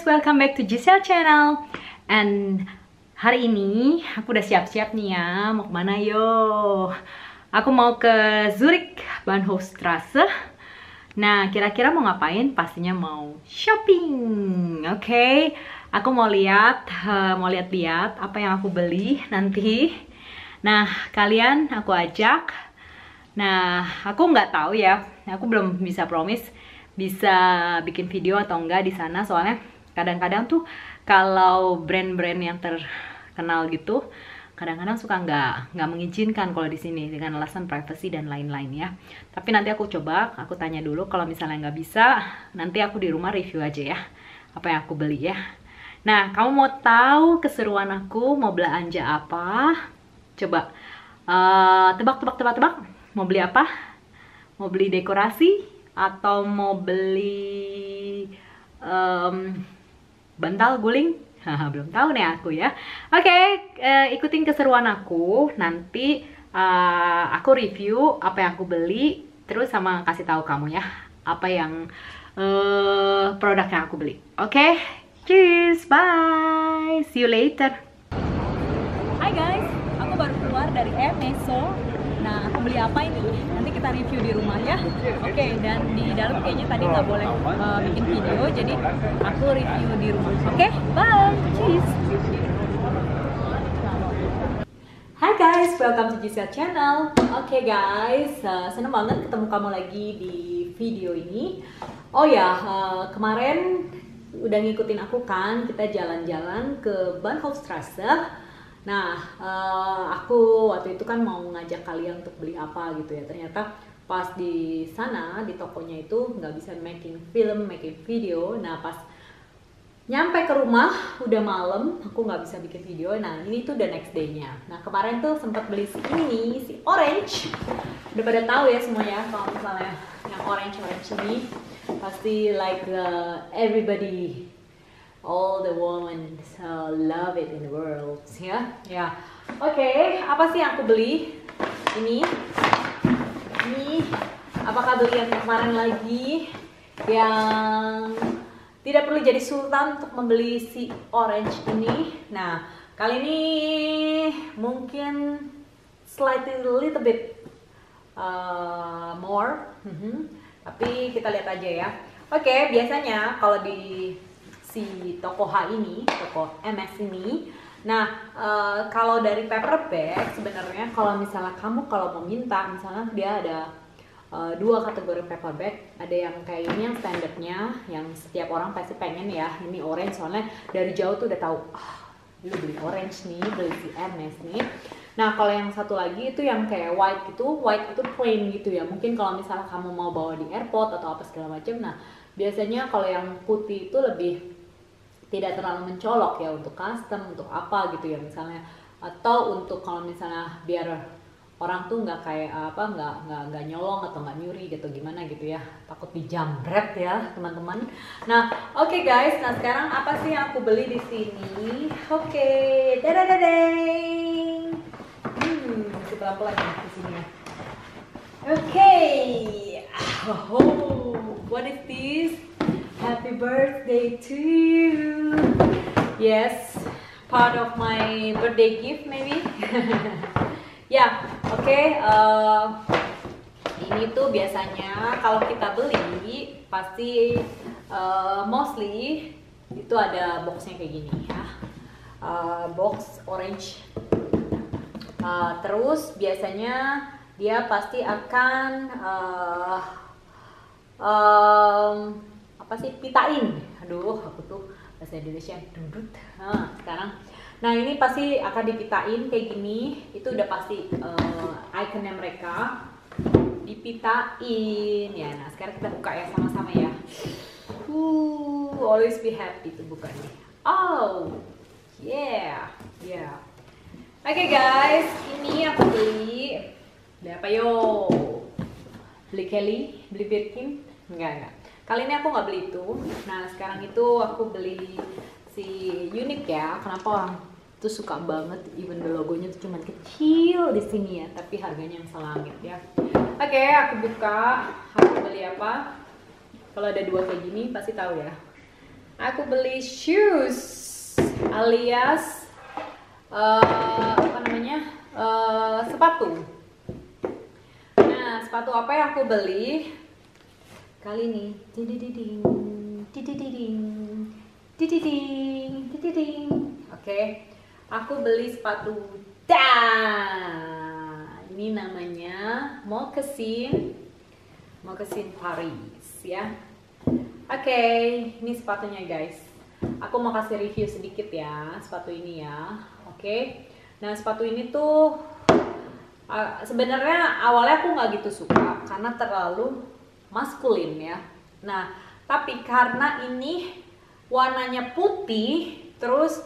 welcome back to Giselle channel And hari ini aku udah siap-siap nih ya Mau ke mana yo? Aku mau ke Zurich Bahnhofstrasse Nah kira-kira mau ngapain? Pastinya mau shopping Oke okay? Aku mau lihat, uh, mau lihat-lihat apa yang aku beli nanti Nah kalian aku ajak Nah aku nggak tahu ya Aku belum bisa promise bisa bikin video atau enggak di sana soalnya kadang-kadang tuh kalau brand-brand yang terkenal gitu kadang-kadang suka nggak nggak mengizinkan kalau di sini dengan alasan privacy dan lain-lain ya. Tapi nanti aku coba aku tanya dulu kalau misalnya nggak bisa nanti aku di rumah review aja ya apa yang aku beli ya. Nah kamu mau tahu keseruan aku mau belanja apa? Coba uh, tebak tebak tebak tebak. Mau beli apa? Mau beli dekorasi atau mau beli um, bantal guling? Belum tahu nih aku ya. Oke okay, uh, eh, ikutin keseruan aku. Nanti uh, aku review apa yang aku beli terus sama kasih tahu kamu ya apa yang uh, produk yang aku beli. Oke okay? cheers bye. See you later. Hai guys aku baru keluar dari Emeso. Nah, aku beli apa ini? Kita review di rumah ya. Oke, okay, dan di dalam kayaknya tadi nggak boleh uh, bikin video, jadi aku review di rumah. Oke, okay? bye. Cheers. Hai guys, welcome to Giselle Channel. Oke okay guys, uh, seneng banget ketemu kamu lagi di video ini. Oh ya, uh, kemarin udah ngikutin aku kan, kita jalan-jalan ke Bahnhofstrasse Nah, uh, aku waktu itu kan mau ngajak kalian untuk beli apa gitu ya. Ternyata pas di sana di tokonya itu nggak bisa making film, making video. Nah, pas nyampe ke rumah udah malam, aku nggak bisa bikin video. Nah, ini tuh the next day-nya. Nah, kemarin tuh sempat beli si ini, si orange. Udah pada tahu ya semuanya kalau misalnya yang orange orange ini pasti like the everybody all the women so love it in the world. Ya? Ya. Oke okay, apa sih yang aku beli? Ini. Ini. Apakah beli yang kemarin lagi? Yang tidak perlu jadi sultan untuk membeli si orange ini. Nah kali ini mungkin slightly little bit uh, more. Mm -hmm. tapi kita lihat aja ya. Oke okay, biasanya kalau di si toko H ini, toko MS ini. Nah, e, kalau dari paperback sebenarnya kalau misalnya kamu kalau mau minta, misalnya dia ada e, dua kategori paperback, ada yang kayak ini yang standarnya, yang setiap orang pasti pengen ya, ini orange soalnya dari jauh tuh udah tahu, ah, lu beli orange nih, beli si MS nih. Nah, kalau yang satu lagi itu yang kayak white itu, white itu plain gitu ya. Mungkin kalau misalnya kamu mau bawa di airport atau apa segala macam, nah biasanya kalau yang putih itu lebih tidak terlalu mencolok ya untuk custom untuk apa gitu ya misalnya. Atau untuk kalau misalnya biar orang tuh nggak kayak apa nggak nggak nggak nyolong atau nggak nyuri gitu gimana gitu ya. Takut dijamret ya teman-teman. Nah oke okay guys. Nah sekarang apa sih yang aku beli di sini? Oke. Okay. dadah dadah hmm masih pelan pelan ya di sini ya. Oke. Okay. oh what is this Happy birthday to you. Yes, part of my birthday gift maybe. ya, oke. Okay, uh, ini tuh biasanya kalau kita beli pasti uh, mostly itu ada boxnya kayak gini ya. Uh, box orange. Uh, terus biasanya dia pasti akan uh, um, apa sih? Pitain. Aduh aku tuh bahasa Indonesia dudut. Nah, sekarang. Nah ini pasti akan dipitain kayak gini. Itu udah pasti uh, ikonnya mereka. Dipitain. Ya nah sekarang kita buka ya sama-sama ya. Uh always be happy tuh bukanya. Oh yeah. Yeah. Oke okay, guys. Ini aku beli. Beli apa yo? Beli Kelly beli Birkin? Enggak enggak kali ini aku nggak beli itu. Nah sekarang itu aku beli si unik ya. Kenapa orang tuh suka banget even the logonya tuh cuma kecil di sini ya tapi harganya yang selangit ya. Oke okay, aku buka. Aku beli apa? Kalau ada dua kayak gini pasti tahu ya. Aku beli shoes alias uh, apa namanya? Uh, sepatu. Nah sepatu apa yang aku beli kali ini. Didididing didididing dididing dididing oke. Aku beli sepatu dan ini namanya moccasin. Moccasin Paris ya. Oke, ini sepatunya guys. Aku mau kasih review sedikit ya sepatu ini ya. Oke. Nah sepatu ini tuh uh, sebenarnya awalnya aku nggak gitu suka karena terlalu maskulin ya. Nah tapi karena ini warnanya putih, terus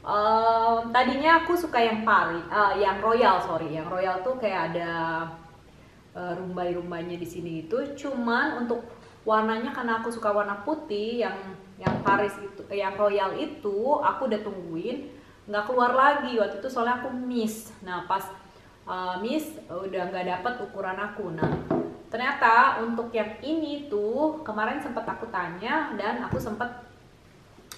uh, tadinya aku suka yang pari, uh, yang royal sorry, yang royal tuh kayak ada uh, rumbai-rumbainya di sini itu. Cuman untuk warnanya karena aku suka warna putih yang yang Paris itu yang royal itu aku udah tungguin nggak keluar lagi waktu itu soalnya aku miss nah pas uh, miss udah nggak dapet ukuran aku nah ternyata untuk yang ini tuh kemarin sempat aku tanya dan aku sempat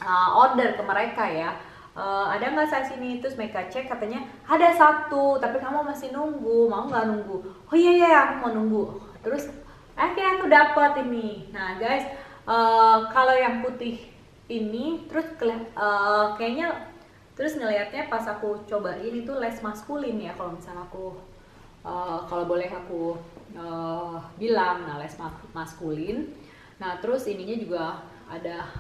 uh, order ke mereka ya. Uh, ada nggak size ini terus mereka cek katanya ada satu tapi kamu masih nunggu. Mau nggak nunggu? Oh iya iya aku mau nunggu. Terus akhirnya aku dapat ini. Nah guys uh, kalau yang putih ini terus uh, kayaknya terus ngelihatnya pas aku cobain itu les maskulin ya kalau misalnya aku uh, kalau boleh aku uh, bilang nah les maskulin nah terus ininya juga ada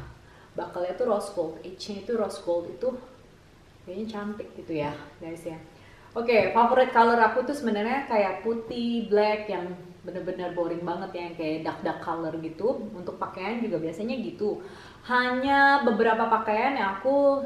bakalnya tuh rose gold edge-nya itu rose gold itu kayaknya cantik gitu ya guys ya Oke, okay, favorite color aku tuh sebenarnya kayak putih, black yang bener-bener boring banget ya, yang kayak dark dark color gitu. Untuk pakaian juga biasanya gitu. Hanya beberapa pakaian yang aku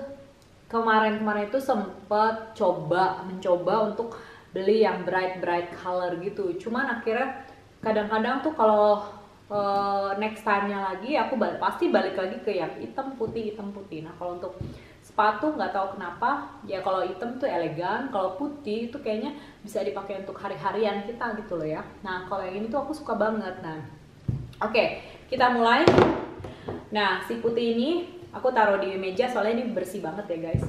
kemarin-kemarin itu sempet coba mencoba untuk beli yang bright bright color gitu. Cuman akhirnya kadang-kadang tuh kalau uh, next time-nya lagi aku balik, pasti balik lagi ke yang hitam putih hitam putih. Nah kalau untuk sepatu nggak tahu kenapa ya kalau hitam tuh elegan kalau putih itu kayaknya bisa dipakai untuk hari-harian kita gitu loh ya nah kalau yang ini tuh aku suka banget nah oke okay, kita mulai nah si putih ini aku taruh di meja soalnya ini bersih banget ya guys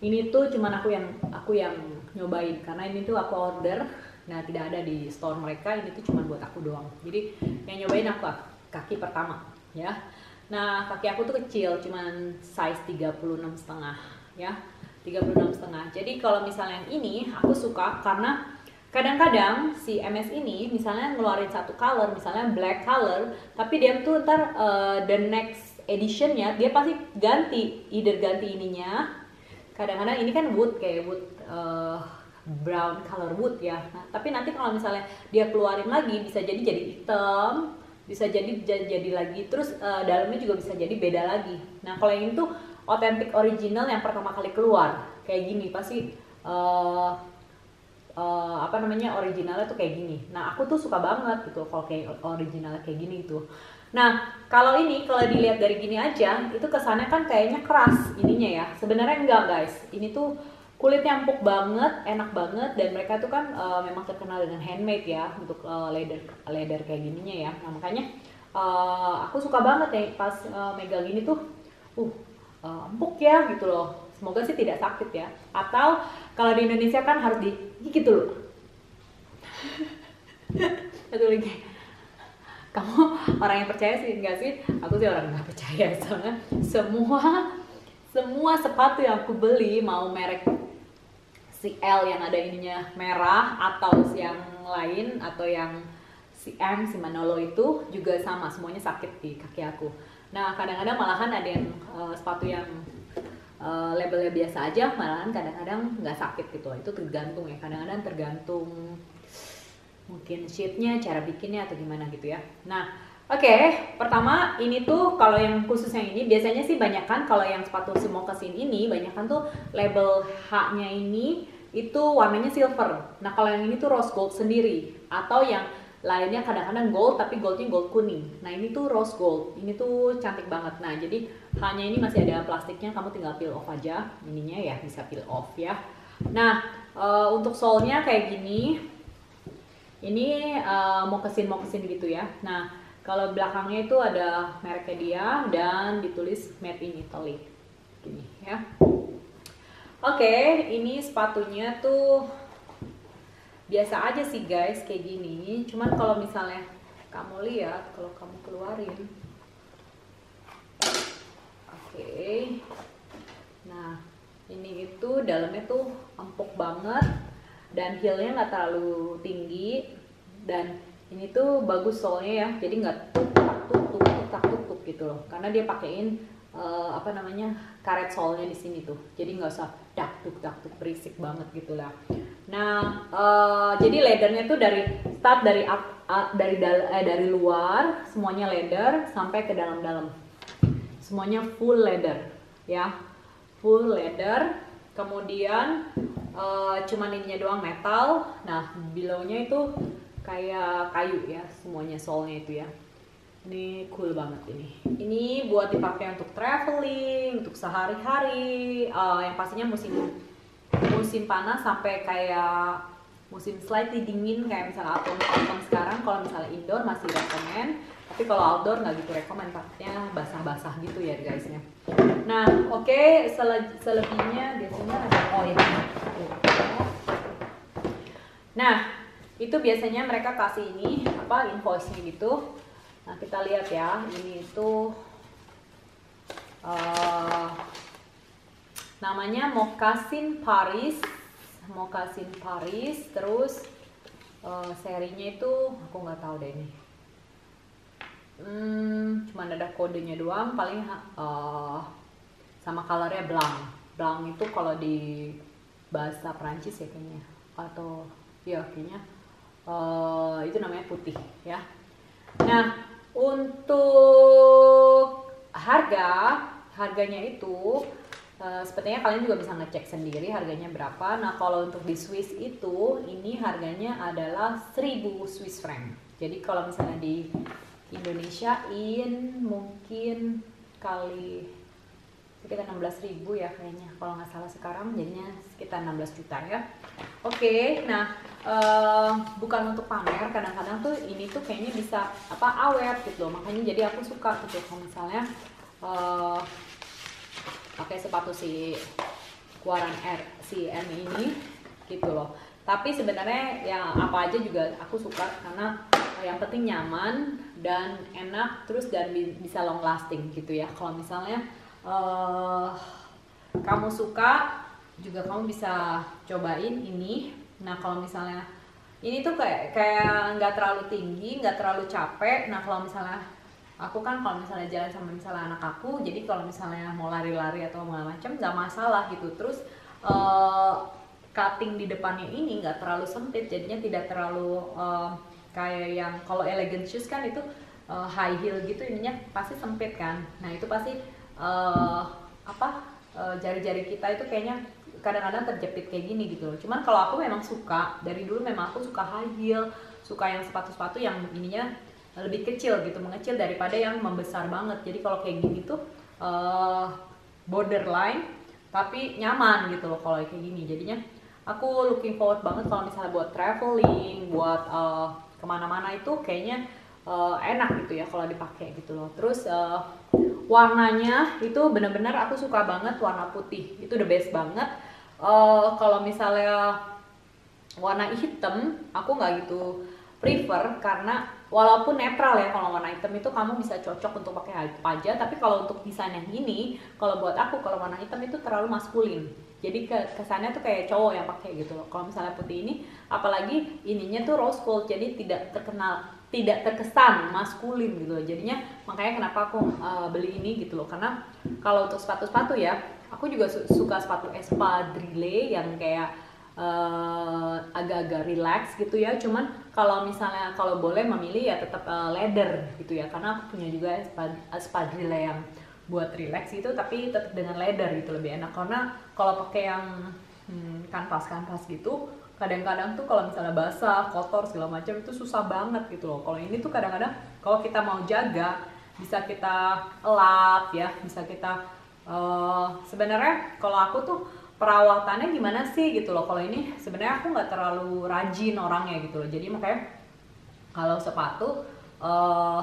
ini tuh cuman aku yang aku yang nyobain karena ini tuh aku order nah tidak ada di store mereka ini tuh cuma buat aku doang jadi yang nyobain aku kaki pertama ya Nah, kaki aku tuh kecil, cuman size 36 setengah ya. 36 setengah. Jadi kalau misalnya yang ini aku suka karena kadang-kadang si MS ini misalnya ngeluarin satu color, misalnya black color, tapi dia tuh ntar uh, the next editionnya dia pasti ganti, either ganti ininya. Kadang-kadang ini kan wood kayak wood uh, brown color wood ya. Nah, tapi nanti kalau misalnya dia keluarin lagi bisa jadi jadi hitam bisa jadi jadi lagi. Terus uh, dalamnya juga bisa jadi beda lagi. Nah kalau yang itu otentik original yang pertama kali keluar. Kayak gini pasti uh, uh, apa namanya originalnya tuh kayak gini. Nah aku tuh suka banget gitu kalau kayak originalnya kayak gini itu nah kalau ini kalau dilihat dari gini aja itu kesannya kan kayaknya keras ininya ya. Sebenarnya enggak guys. Ini tuh kulitnya empuk banget, enak banget dan mereka tuh kan uh, memang terkenal dengan handmade ya untuk uh, leather leather kayak gininya ya. Nah, makanya uh, aku suka banget ya pas uh, megang ini tuh uh, empuk ya gitu loh. Semoga sih tidak sakit ya. Atau kalau di Indonesia kan harus digigit dulu. Satu lagi. Kamu orang yang percaya sih enggak sih? Aku sih orang nggak percaya soalnya semua semua sepatu yang aku beli mau merek si L yang ada ininya merah atau si yang lain atau yang si M si Manolo itu juga sama semuanya sakit di kaki aku. Nah kadang-kadang malahan ada yang uh, sepatu yang uh, labelnya biasa aja malahan kadang-kadang nggak sakit gitu itu tergantung ya kadang-kadang tergantung mungkin sheetnya cara bikinnya atau gimana gitu ya nah oke okay, pertama ini tuh kalau yang khusus yang ini biasanya sih banyak kan kalau yang sepatu si moccasin ini banyak kan tuh label H-nya ini itu warnanya silver. Nah kalau yang ini tuh rose gold sendiri atau yang lainnya kadang-kadang gold tapi goldnya gold kuning. Nah ini tuh rose gold. Ini tuh cantik banget. Nah jadi hanya ini masih ada plastiknya. Kamu tinggal peel off aja. Ininya ya bisa peel off ya. Nah uh, untuk sole-nya kayak gini. Ini uh, mau kesin mau kesin gitu ya. Nah kalau belakangnya itu ada mereknya dia dan ditulis made in Italy. Gini ya. Oke ini sepatunya tuh biasa aja sih guys kayak gini. Cuman kalau misalnya kamu lihat kalau kamu keluarin. Oke. Nah ini itu dalamnya tuh empuk banget dan heelnya nggak terlalu tinggi dan ini tuh bagus soalnya ya jadi nggak tuk tuk tuk tuk tuk tuk gitu loh. Karena dia pakein uh, apa namanya karet solnya di sini tuh. Jadi nggak usah dak tuk dak tuk berisik banget gitu lah. Nah uh, jadi leathernya tuh dari start dari up, uh, dari dal eh, dari luar semuanya leather sampai ke dalam-dalam. Semuanya full leather ya. Full leather kemudian uh, cuman ininya doang metal. Nah belownya itu kayak kayu ya semuanya soalnya itu ya. Ini cool banget ini. Ini buat dipakai untuk traveling untuk sehari-hari. Uh, yang pastinya musim musim panas sampai kayak musim slightly dingin kayak misalnya autumn autumn sekarang kalau misalnya indoor masih rekomend tapi kalau outdoor nggak gitu rekomend pakainya basah-basah gitu ya guysnya nah oke okay, sele selebihnya biasanya ada oh ya nah itu biasanya mereka kasih ini apa invoice-nya gitu. Nah kita lihat ya ini itu uh, namanya Mokasin Paris. Mokasin Paris terus uh, serinya itu aku nggak tahu deh ini. Hmm, cuma ada kodenya doang paling uh, sama colornya blanc blanc itu kalau di bahasa Prancis ya kayaknya. Atau ya kayaknya uh, itu namanya putih ya. Nah untuk harga harganya itu uh, sepertinya kalian juga bisa ngecek sendiri harganya berapa. Nah kalau untuk di Swiss itu ini harganya adalah 1000 Swiss franc. Jadi kalau misalnya di Indonesia in mungkin kali sekitar 16 ribu ya kayaknya. Kalau nggak salah sekarang jadinya sekitar 16 juta ya. Oke okay, nah uh, bukan untuk pamer kadang-kadang tuh ini tuh kayaknya bisa apa awet gitu loh. Makanya jadi aku suka gitu. Kalau misalnya uh, pakai sepatu si Kuaran R si M ini gitu loh. Tapi sebenarnya ya apa aja juga aku suka karena yang penting nyaman dan enak terus dan bisa long lasting gitu ya. Kalau misalnya uh, kamu suka juga kamu bisa cobain ini nah kalau misalnya ini tuh kayak kayak nggak terlalu tinggi nggak terlalu capek. Nah kalau misalnya aku kan kalau misalnya jalan sama misalnya anak aku jadi kalau misalnya mau lari-lari atau macam nggak masalah gitu. Terus uh, cutting di depannya ini nggak terlalu sempit jadinya tidak terlalu uh, kayak yang kalau elegant shoes kan itu uh, high heel gitu ininya pasti sempit kan. Nah itu pasti uh, apa jari-jari uh, kita itu kayaknya kadang-kadang terjepit kayak gini gitu loh. Cuman kalau aku memang suka dari dulu memang aku suka high heel, suka yang sepatu-sepatu yang ininya lebih kecil gitu, mengecil daripada yang membesar banget. Jadi kalau kayak gini tuh uh, borderline tapi nyaman gitu loh kalau kayak gini. Jadinya aku looking forward banget kalau misalnya buat traveling, buat uh, ke mana-mana itu kayaknya uh, enak gitu ya kalau dipakai gitu loh. Terus uh, warnanya itu bener-bener aku suka banget warna putih itu the best banget uh, kalau misalnya warna hitam aku nggak gitu prefer karena walaupun netral ya kalau warna hitam itu kamu bisa cocok untuk pakai apa aja tapi kalau untuk desain yang ini kalau buat aku kalau warna hitam itu terlalu maskulin. Jadi ke kesannya tuh kayak cowok yang pakai gitu loh. Kalau misalnya putih ini apalagi ininya tuh rose gold jadi tidak terkenal tidak terkesan maskulin gitu loh. Jadinya makanya kenapa aku uh, beli ini gitu loh. Karena kalau untuk sepatu-sepatu ya aku juga su suka sepatu espadrille yang kayak uh, agak-agak relax gitu ya. Cuman kalau misalnya kalau boleh memilih ya tetap uh, leather gitu ya. Karena aku punya juga espad espadrille yang buat relax itu tapi tetap dengan leather gitu lebih enak. Karena kalau pakai yang hmm, kanvas kanvas gitu kadang-kadang tuh kalau misalnya basah, kotor segala macam itu susah banget gitu loh. Kalau ini tuh kadang-kadang kalau kita mau jaga bisa kita lap ya, bisa kita uh, sebenarnya kalau aku tuh perawatannya gimana sih gitu loh. Kalau ini sebenarnya aku nggak terlalu rajin orangnya gitu loh. Jadi makanya kalau sepatu uh,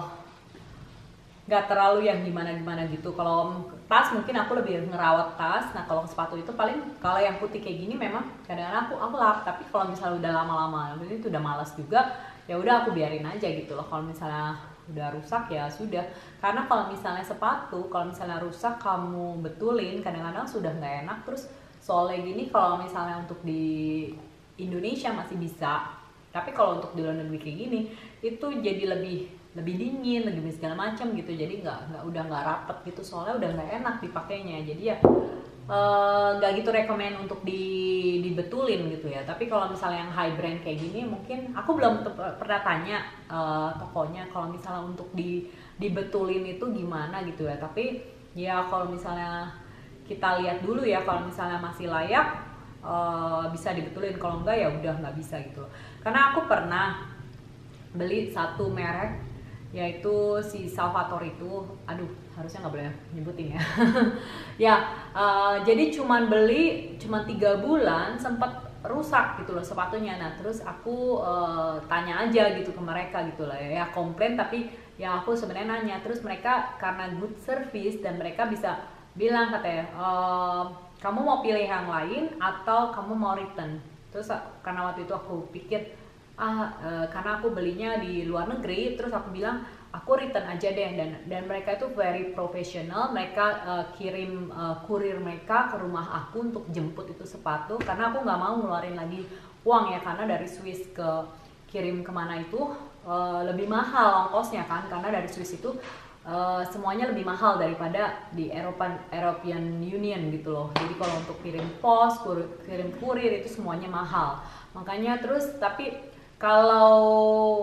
nggak terlalu yang gimana gimana gitu kalau tas mungkin aku lebih ngerawat tas nah kalau sepatu itu paling kalau yang putih kayak gini memang kadang-kadang aku aku lap tapi kalau misalnya udah lama-lama itu udah malas juga ya udah aku biarin aja gitu loh kalau misalnya udah rusak ya sudah. Karena kalau misalnya sepatu kalau misalnya rusak kamu betulin kadang-kadang sudah nggak enak. Terus soalnya gini kalau misalnya untuk di Indonesia masih bisa. Tapi kalau untuk di luar negeri kayak gini itu jadi lebih lebih dingin lebih segala macam gitu. Jadi nggak nggak udah nggak rapet gitu. Soalnya udah nggak enak dipakainya. Jadi ya nggak uh, gitu rekomend untuk di dibetulin gitu ya. Tapi kalau misalnya yang high brand kayak gini mungkin aku belum pernah tanya uh, tokonya kalau misalnya untuk di dibetulin itu gimana gitu ya. Tapi ya kalau misalnya kita lihat dulu ya kalau misalnya masih layak uh, bisa dibetulin. Kalau enggak ya udah nggak bisa gitu. Karena aku pernah beli satu merek yaitu si Salvatore itu. Aduh harusnya nggak boleh nyebutin ya. Ya uh, jadi cuman beli cuma tiga bulan sempat rusak gitu loh sepatunya. Nah terus aku uh, tanya aja gitu ke mereka gitu lah ya, ya komplain tapi ya aku sebenarnya nanya. Terus mereka karena good service dan mereka bisa bilang katanya uh, kamu mau pilih yang lain atau kamu mau return? Terus karena waktu itu aku pikir ah e, karena aku belinya di luar negeri terus aku bilang aku return aja deh. Dan dan mereka itu very professional. Mereka uh, kirim uh, kurir mereka ke rumah aku untuk jemput itu sepatu karena aku nggak mau ngeluarin lagi uang ya karena dari Swiss ke kirim ke mana itu uh, lebih mahal ongkosnya kan. Karena dari Swiss itu uh, semuanya lebih mahal daripada di Eropa European Union gitu loh. Jadi kalau untuk kirim pos kurir, kirim kurir itu semuanya mahal. Makanya terus tapi kalau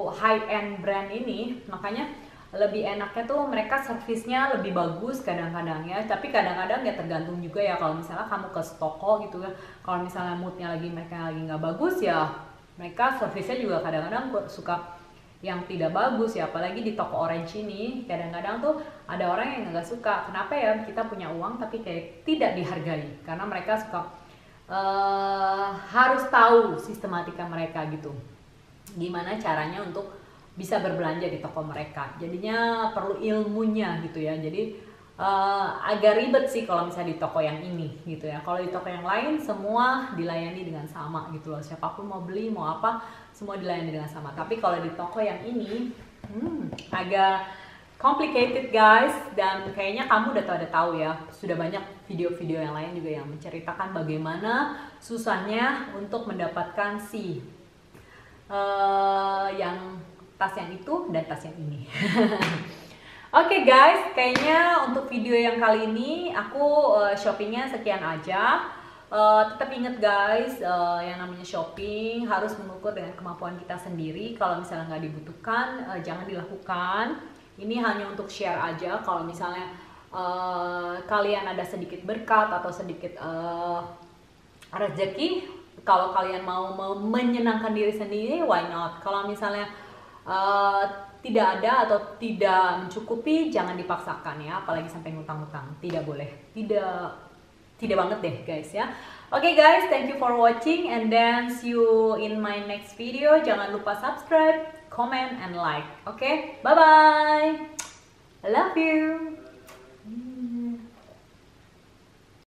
high end brand ini makanya lebih enaknya tuh mereka servisnya lebih bagus kadang-kadang ya. Tapi kadang-kadang ya tergantung juga ya kalau misalnya kamu ke toko gitu kan kalau misalnya moodnya lagi mereka lagi nggak bagus ya mereka servisnya juga kadang-kadang suka yang tidak bagus ya. Apalagi di toko orange ini kadang-kadang tuh ada orang yang nggak suka. Kenapa ya? Kita punya uang tapi kayak tidak dihargai. Karena mereka suka uh, harus tahu sistematika mereka gitu gimana caranya untuk bisa berbelanja di toko mereka. Jadinya perlu ilmunya gitu ya. Jadi uh, agak ribet sih kalau misalnya di toko yang ini gitu ya. Kalau di toko yang lain semua dilayani dengan sama gitu loh. Siapa pun mau beli mau apa semua dilayani dengan sama. Tapi kalau di toko yang ini hmm, agak complicated guys. Dan kayaknya kamu udah ada tahu ya sudah banyak video-video yang lain juga yang menceritakan bagaimana susahnya untuk mendapatkan si uh, yang tas yang itu dan tas yang ini. Oke okay guys, kayaknya untuk video yang kali ini aku uh, shoppingnya sekian aja. Uh, tetap ingat guys, uh, yang namanya shopping harus mengukur dengan kemampuan kita sendiri. Kalau misalnya nggak dibutuhkan, uh, jangan dilakukan. Ini hanya untuk share aja. Kalau misalnya uh, kalian ada sedikit berkat atau sedikit uh, rezeki, kalau kalian mau, menyenangkan diri sendiri why not? Kalau misalnya uh, tidak ada atau tidak mencukupi jangan dipaksakan ya apalagi sampai ngutang-ngutang. Tidak boleh. Tidak tidak banget deh guys ya. Oke okay, guys thank you for watching and then see you in my next video. Jangan lupa subscribe comment and like oke? Okay? bye bye I love you